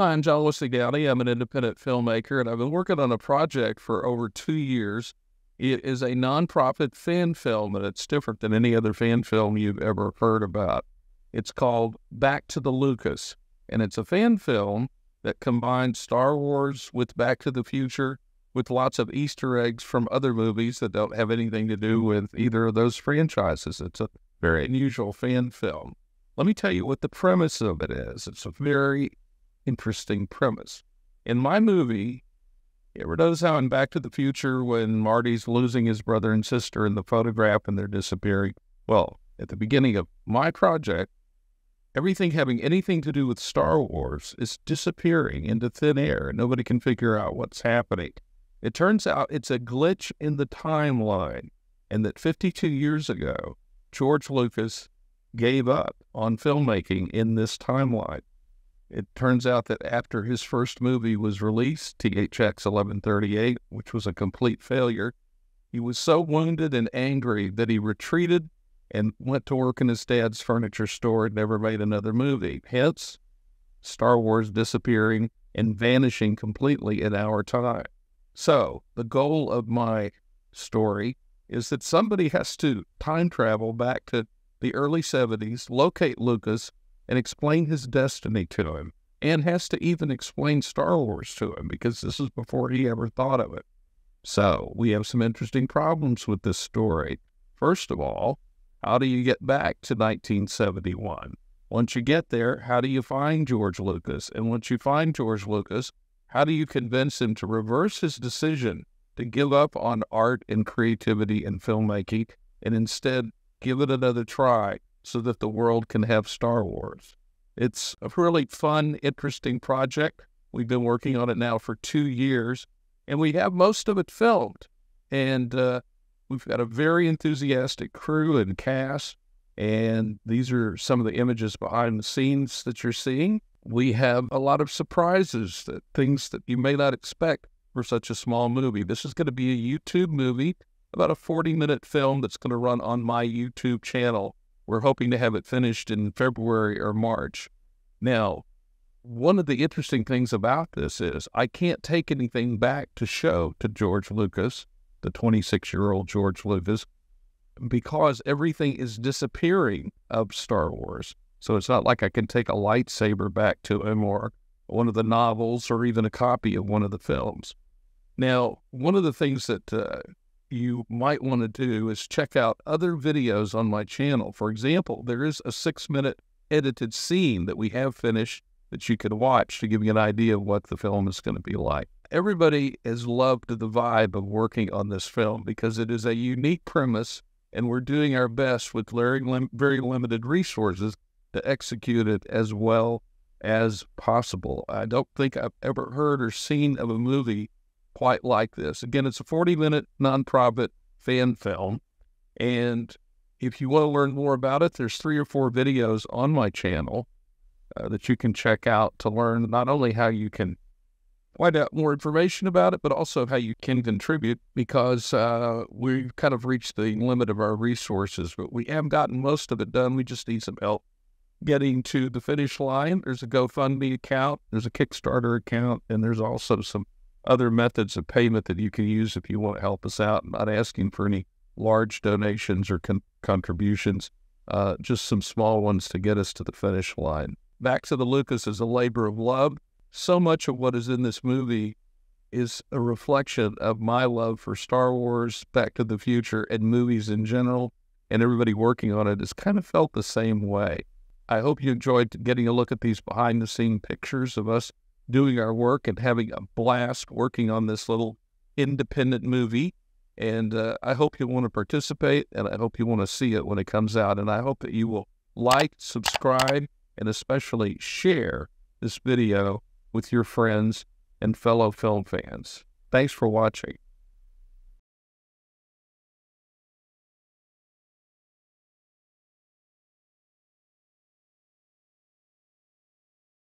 Hi, I'm John Wesley I'm an independent filmmaker, and I've been working on a project for over two years. It is a nonprofit fan film, and it's different than any other fan film you've ever heard about. It's called Back to the Lucas, and it's a fan film that combines Star Wars with Back to the Future with lots of Easter eggs from other movies that don't have anything to do with either of those franchises. It's a very unusual fan film. Let me tell you what the premise of it is. It's a very interesting premise. In my movie, you ever notice how in Back to the Future, when Marty's losing his brother and sister in the photograph and they're disappearing? Well, at the beginning of my project, everything having anything to do with Star Wars is disappearing into thin air and nobody can figure out what's happening. It turns out it's a glitch in the timeline, and that 52 years ago, George Lucas gave up on filmmaking in this timeline. It turns out that after his first movie was released, THX 1138, which was a complete failure, he was so wounded and angry that he retreated and went to work in his dad's furniture store and never made another movie. Hence, Star Wars disappearing and vanishing completely in our time. So, the goal of my story is that somebody has to time travel back to the early 70s, locate Lucas, and explain his destiny to him, and has to even explain Star Wars to him because this is before he ever thought of it. So we have some interesting problems with this story. First of all, how do you get back to 1971? Once you get there, how do you find George Lucas? And once you find George Lucas, how do you convince him to reverse his decision to give up on art and creativity and filmmaking and instead give it another try so that the world can have Star Wars. It's a really fun, interesting project. We've been working on it now for two years, and we have most of it filmed. And uh, we've got a very enthusiastic crew and cast. And these are some of the images behind the scenes that you're seeing. We have a lot of surprises, that things that you may not expect for such a small movie. This is going to be a YouTube movie, about a 40 minute film that's going to run on my YouTube channel. We're hoping to have it finished in February or March. Now, one of the interesting things about this is I can't take anything back to show to George Lucas, the 26 year old George Lucas, because everything is disappearing of Star Wars. So it's not like I can take a lightsaber back to him or one of the novels or even a copy of one of the films. Now, one of the things that uh, you might want to do is check out other videos on my channel. For example, there is a six minute edited scene that we have finished that you can watch to give you an idea of what the film is going to be like. Everybody has loved the vibe of working on this film because it is a unique premise and we're doing our best with very, lim- very limited resources to execute it as well as possible. I don't think I've ever heard or seen of a movie quite like this. Again, it's a 40 minute nonprofit fan film. And if you want to learn more about it, there's three or four videos on my channel uh, that you can check out to learn not only how you can find out more information about it, but also how you can contribute because uh, we've kind of reached the limit of our resources. But we have gotten most of it done. We just need some help getting to the finish line. There's a GoFundMe account, there's a Kickstarter account, and there's also some other methods of payment that you can use if you want to help us out. I'm not asking for any large donations or con- contributions, uh, just some small ones to get us to the finish line. Back to the Lucas is a labor of love. So much of what is in this movie is a reflection of my love for Star Wars, Back to the Future, and movies in general. And everybody working on it has kind of felt the same way. I hope you enjoyed getting a look at these behind the scene pictures of us doing our work and having a blast working on this little independent movie. And uh, I hope you want to participate and I hope you want to see it when it comes out. And I hope that you will like, subscribe, and especially share this video with your friends and fellow film fans. Thanks for watching.